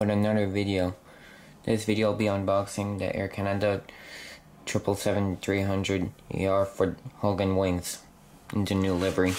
but another video. This video will be unboxing the Air Canada 777-300ER for Hogan Wings in the new livery.